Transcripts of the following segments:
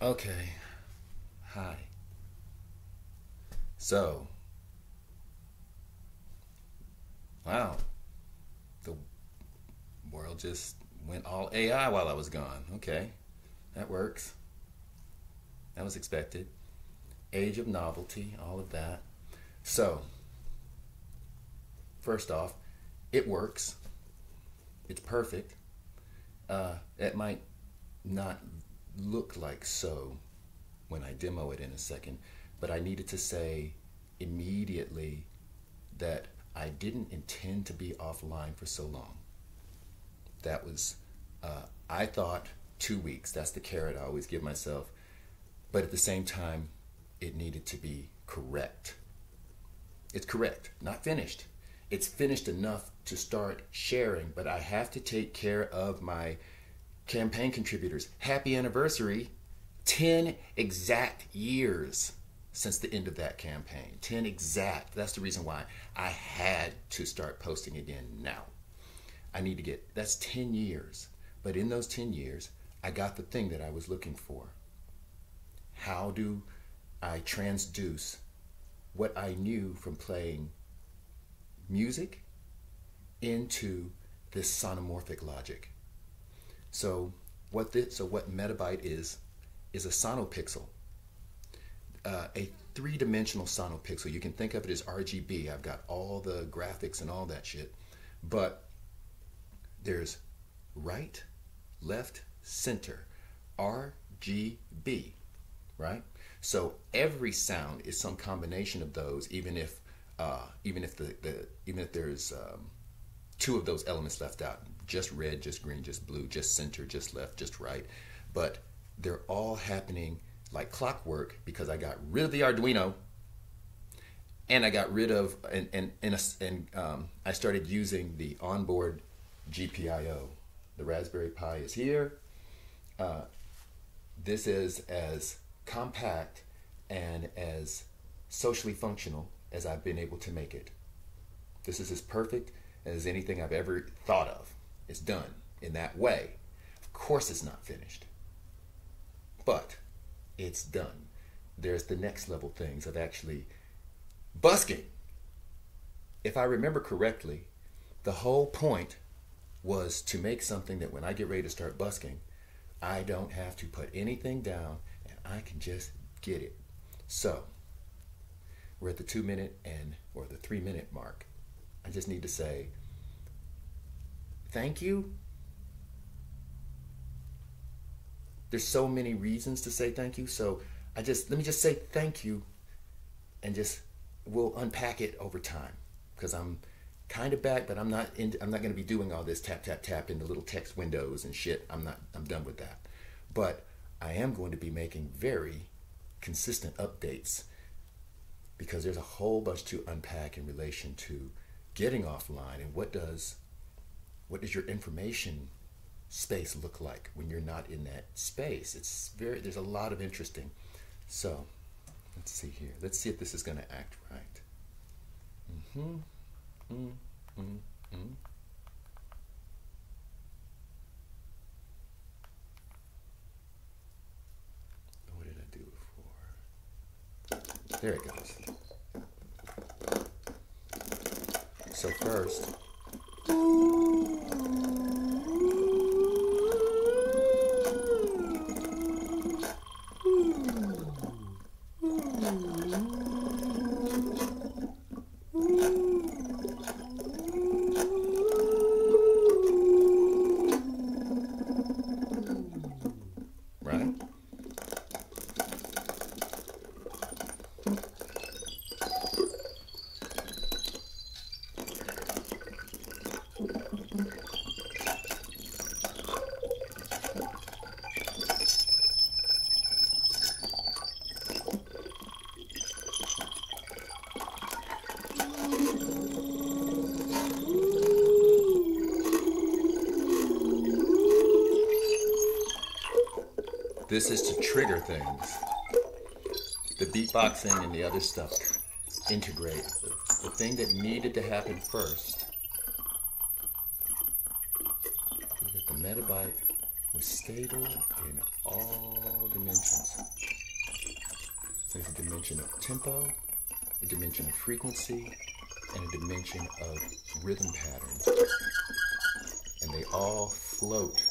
Okay. Hi. So, wow. The world just went all AI while I was gone. Okay. That works. That was expected. Age of novelty, all of that. So, first off, it works. It's perfect. Uh, it might not look like so when I demo it in a second, but I needed to say immediately that I didn't intend to be offline for so long. That was, uh, I thought two weeks. That's the carrot I always give myself. But at the same time, it needed to be correct. It's correct, not finished. It's finished enough to start sharing, but I have to take care of my campaign contributors. Happy anniversary. 10 exact years since the end of that campaign. 10 exact. That's the reason why I had to start posting again now. I need to get, that's 10 years. But in those 10 years, I got the thing that I was looking for. How do I transduce what I knew from playing music into this sonomorphic logic? So what this, so what Metabyte is is a sonopixel, uh, a three-dimensional sonopixel. You can think of it as RGB. I've got all the graphics and all that shit, but there's right, left, center, RGB, right? So every sound is some combination of those, even if uh, even if the, the even if there's um, two of those elements left out, just red, just green, just blue, just center, just left, just right. But they're all happening like clockwork because I got rid of the Arduino and I got rid of and and and, a, and um, I started using the onboard GPIO. The Raspberry Pi is here. Uh, this is as compact and as socially functional as I've been able to make it. This is as perfect as anything I've ever thought of. is done in that way. Of course, it's not finished, but it's done. There's the next level things of actually busking. If I remember correctly, the whole point was to make something that when I get ready to start busking, I don't have to put anything down and I can just get it. So, we're at the two minute and or the three minute mark. I just need to say, thank you. There's so many reasons to say thank you. So I just, let me just say thank you and just, we'll unpack it over time because I'm kind of back, but I'm not in, I'm not going to be doing all this tap, tap, tap in the little text windows and shit. I'm not, I'm done with that. But I am going to be making very consistent updates because there's a whole bunch to unpack in relation to getting offline and what does what does your information space look like when you're not in that space it's very there's a lot of interesting so let's see here let's see if this is going to act right mm-hmm. Mm-hmm. Mm-hmm. what did i do before there it goes so first right? This is to trigger things. The beatboxing and the other stuff integrate. The, thing that needed to happen first that the metabyte was stable in all dimensions. There's a dimension of tempo, a dimension of frequency, and a dimension of rhythm patterns. And they all float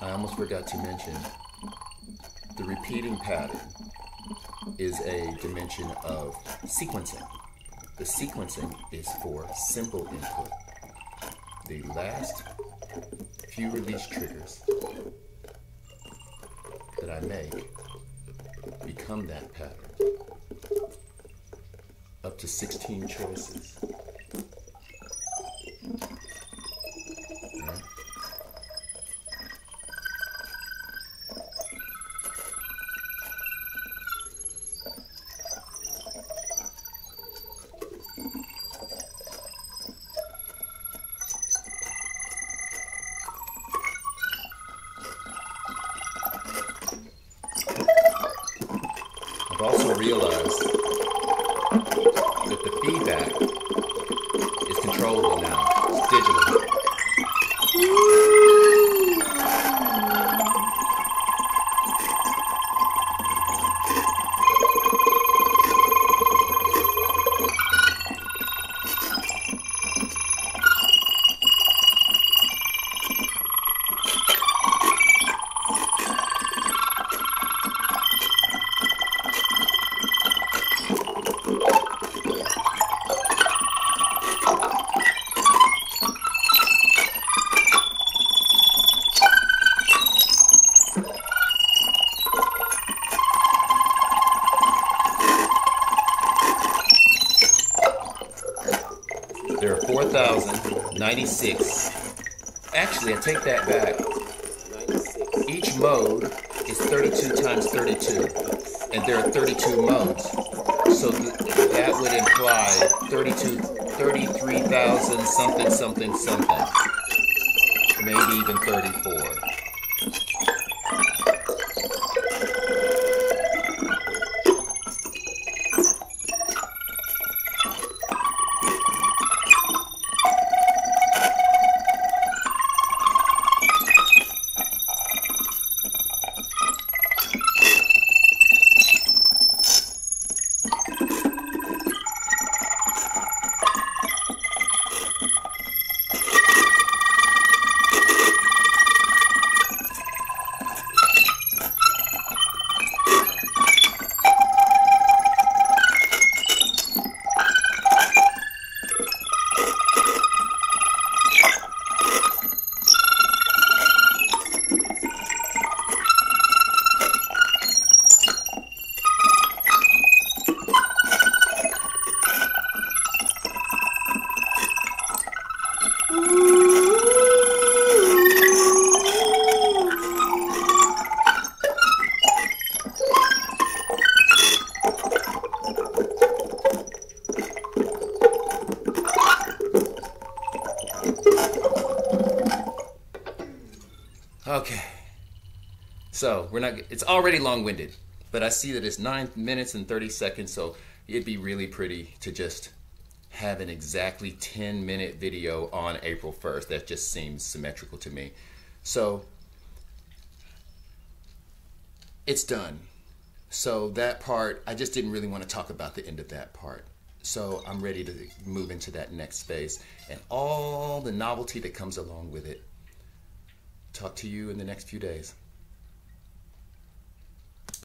I almost forgot to mention the repeating pattern is a dimension of sequencing. The sequencing is for simple input. The last few release triggers that I make become that pattern. Up to 16 choices. Right? I've also realized that the feedback is controllable now. It's digital. There are 4,096. Actually, I take that back. Each mode is 32 times 32, and there are 32 modes. So th- that would imply 32, 33,000 something, something, something. Maybe even 34. Okay. So we're not. It's already long-winded, but I see that it's nine minutes and thirty seconds. So it'd be really pretty to just have an exactly ten-minute video on April first. That just seems symmetrical to me. So it's done. So that part, I just didn't really want to talk about the end of that part. So I'm ready to move into that next phase and all the novelty that comes along with it talk to you in the next few days.